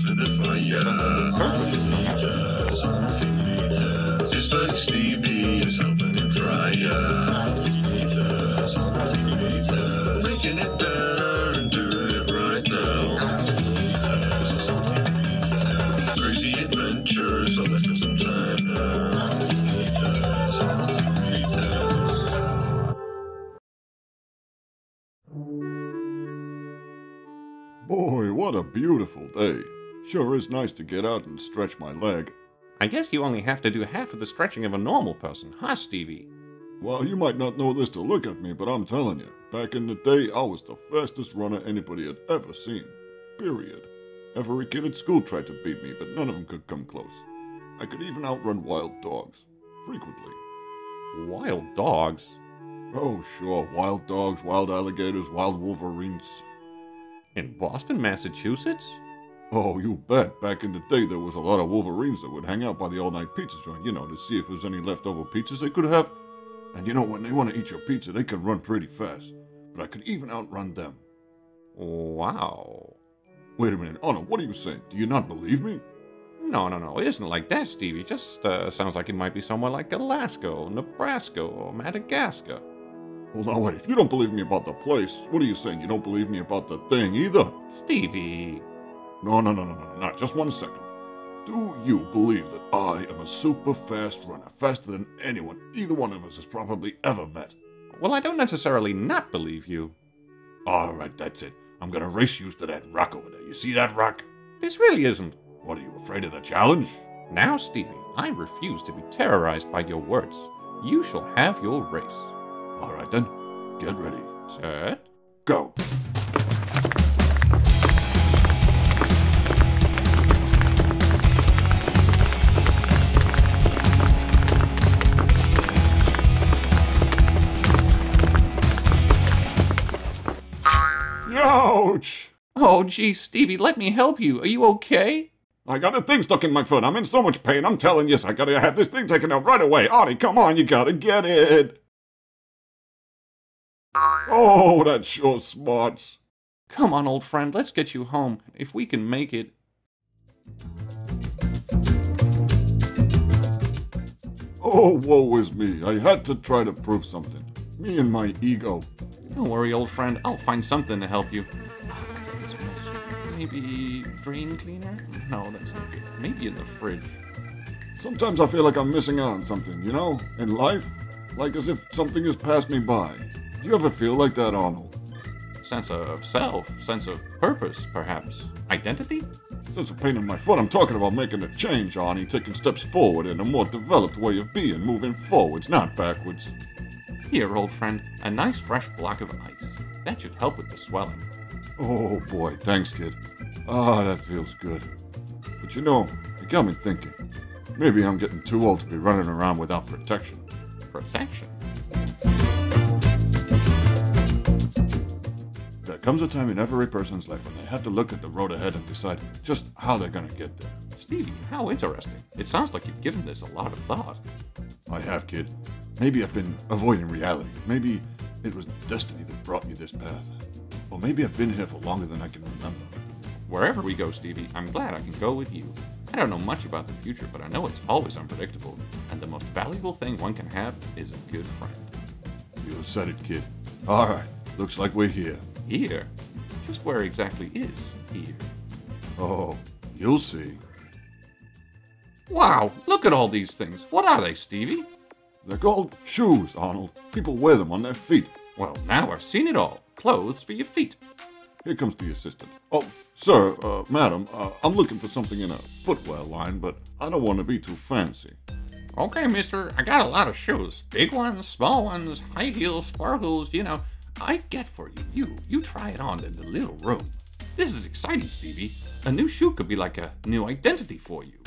for the fire. Multimeters, multimeters. Just buddy Stevie is helping him try. Multimeters, multimeters. Making it better and doing it right now. Crazy adventures, so let's spend some time now. Boy, what a beautiful day. Sure is nice to get out and stretch my leg. I guess you only have to do half of the stretching of a normal person, huh, Stevie? Well, you might not know this to look at me, but I'm telling you, back in the day, I was the fastest runner anybody had ever seen. Period. Every kid at school tried to beat me, but none of them could come close. I could even outrun wild dogs. Frequently. Wild dogs? Oh, sure, wild dogs, wild alligators, wild wolverines. In Boston, Massachusetts? Oh, you bet. Back in the day, there was a lot of wolverines that would hang out by the all-night pizza joint, you know, to see if there's any leftover pizzas they could have. And you know, when they want to eat your pizza, they can run pretty fast. But I could even outrun them. Wow. Wait a minute, Anna, what are you saying? Do you not believe me? No, no, no, it isn't like that, Stevie. It just uh, sounds like it might be somewhere like Alaska or Nebraska or Madagascar. Well, now wait, if you don't believe me about the place, what are you saying? You don't believe me about the thing either? Stevie. No, no, no, no, no, not just one second. Do you believe that I am a super fast runner, faster than anyone either one of us has probably ever met? Well, I don't necessarily not believe you. All right, that's it. I'm gonna race you to that rock over there. You see that rock? This really isn't. What are you afraid of the challenge? Now, Stevie, I refuse to be terrorized by your words. You shall have your race. All right then, get ready. Set. Go. Ouch! Oh, gee, Stevie, let me help you. Are you okay? I got a thing stuck in my foot. I'm in so much pain. I'm telling you, I gotta have this thing taken out right away. Artie, come on, you gotta get it. Oh, that sure smarts. Come on, old friend, let's get you home. If we can make it. Oh, woe is me. I had to try to prove something. Me and my ego. Don't worry, old friend. I'll find something to help you. Maybe drain cleaner? No, that's not good. Maybe in the fridge. Sometimes I feel like I'm missing out on something, you know? In life? Like as if something has passed me by. Do you ever feel like that, Arnold? Sense of self, sense of purpose, perhaps. Identity? Since a pain in my foot, I'm talking about making a change, Arnie, taking steps forward in a more developed way of being, moving forwards, not backwards. Here, old friend, a nice fresh block of ice. That should help with the swelling. Oh boy, thanks, kid. Ah, that feels good. But you know, it got me thinking. Maybe I'm getting too old to be running around without protection. Protection? There comes a time in every person's life when they have to look at the road ahead and decide just how they're gonna get there. Stevie, how interesting. It sounds like you've given this a lot of thought. I have, kid. Maybe I've been avoiding reality. Maybe it was destiny that brought me this path. Or maybe I've been here for longer than I can remember. Wherever we go, Stevie, I'm glad I can go with you. I don't know much about the future, but I know it's always unpredictable, and the most valuable thing one can have is a good friend. You said it, kid. All right, looks like we're here. Here? Just where exactly is here? Oh, you'll see. Wow, look at all these things. What are they, Stevie? They're called shoes, Arnold. People wear them on their feet. Well, now I've seen it all. Clothes for your feet. Here comes the assistant. Oh, sir, uh, madam, uh, I'm looking for something in a footwear line, but I don't want to be too fancy. Okay, mister, I got a lot of shoes. Big ones, small ones, high heels, sparkles, you know. I get for you. You, you try it on in the little room. This is exciting, Stevie. A new shoe could be like a new identity for you.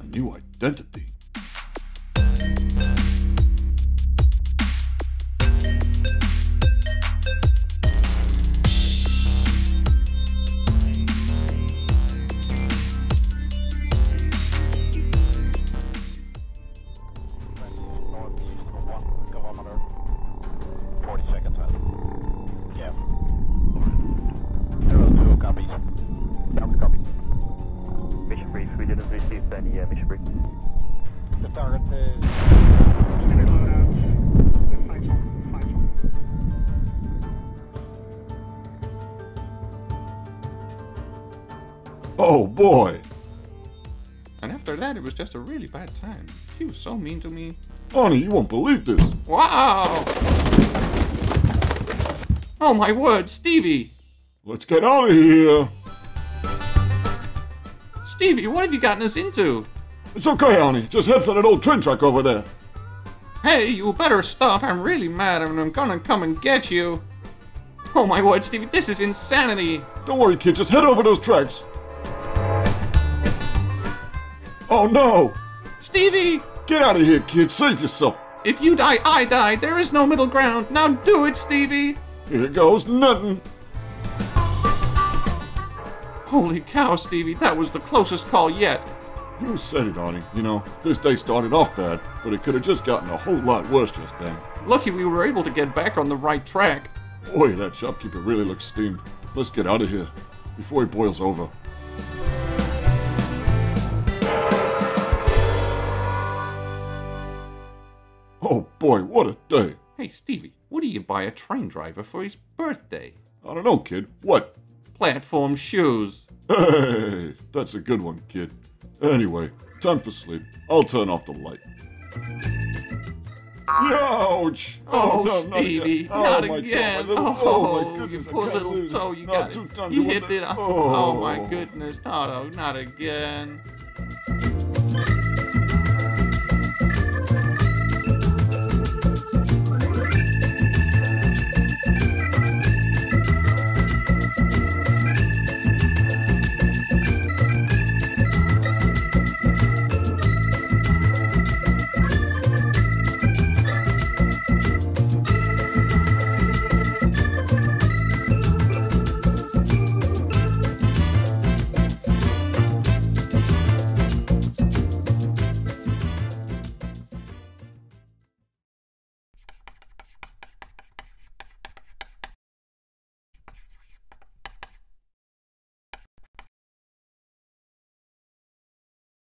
A new identity. Haven't received any mission brief. The target is. Oh boy. And after that, it was just a really bad time. She was so mean to me. Honey, you won't believe this. Wow! Oh my word, Stevie! Let's get out of here. Stevie, what have you gotten us into? It's okay, honey. Just head for that old train track over there. Hey, you better stop. I'm really mad and I'm gonna come and get you. Oh my word, Stevie, this is insanity. Don't worry, kid. Just head over those tracks. Oh no! Stevie! Get out of here, kid. Save yourself. If you die, I die. There is no middle ground. Now do it, Stevie! Here goes nothing. Holy cow, Stevie, that was the closest call yet. You said it, honey. You know, this day started off bad, but it could have just gotten a whole lot worse just then. Lucky we were able to get back on the right track. Boy, that shopkeeper really looks steamed. Let's get out of here before he boils over. Oh boy, what a day. Hey, Stevie, what do you buy a train driver for his birthday? I don't know, kid. What? Platform shoes. Hey, that's a good one, kid. Anyway, time for sleep. I'll turn off the light. Ouch! Oh, oh no, not Stevie, again. Oh, not my toe, my again. little- oh, oh, my goodness, you poor little toe. You No, got it. You hit it. have- Oh, my Oh. goodness. No, no, not again.